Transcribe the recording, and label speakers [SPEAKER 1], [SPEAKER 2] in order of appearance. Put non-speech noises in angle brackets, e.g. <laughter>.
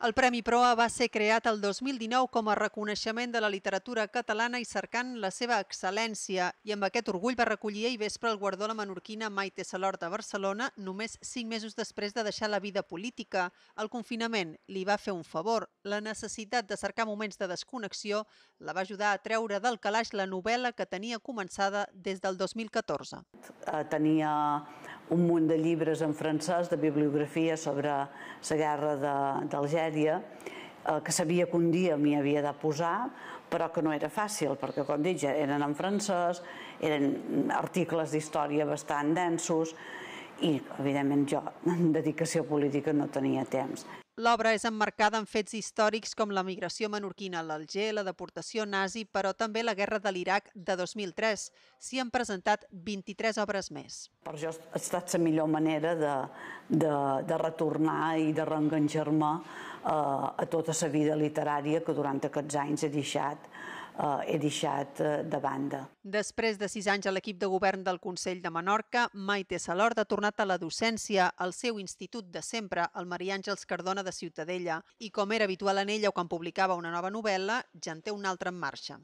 [SPEAKER 1] El Premi Proa va ser creat el 2019 com a reconeixement de la literatura catalana i cercant la seva excel·lència i amb aquest orgull va recollir ahir vespre el guardó la menorquina Maite Salor de Barcelona només cinc mesos després de deixar la vida política. El confinament li va fer un favor. La necessitat de cercar moments de desconnexió la va ajudar a treure del calaix la novel·la que tenia començada des del 2014.
[SPEAKER 2] Eh, tenia un munt de llibres en francès, de bibliografia sobre la guerra d'Algèria, eh, que sabia que un dia m'hi havia de posar, però que no era fàcil, perquè, com dic, eren en francès, eren articles d'història bastant densos, i, evidentment, jo, <laughs> dedicació política no tenia temps.
[SPEAKER 1] L'obra és emmarcada en fets històrics com la migració menorquina a l'Alger, la deportació nazi, però també la guerra de l'Iraq de 2003. S'hi han presentat 23 obres més.
[SPEAKER 2] Per jo ha estat la millor manera de, de, de retornar i de reenganxar-me eh, a tota la vida literària que durant aquests anys he deixat eh, he deixat eh, de banda.
[SPEAKER 1] Després de sis anys a l'equip de govern del Consell de Menorca, Maite Salord ha tornat a la docència al seu institut de sempre, el Maria Àngels Cardona de Ciutadella, i com era habitual en ella o quan publicava una nova novel·la, ja en té una altra en marxa.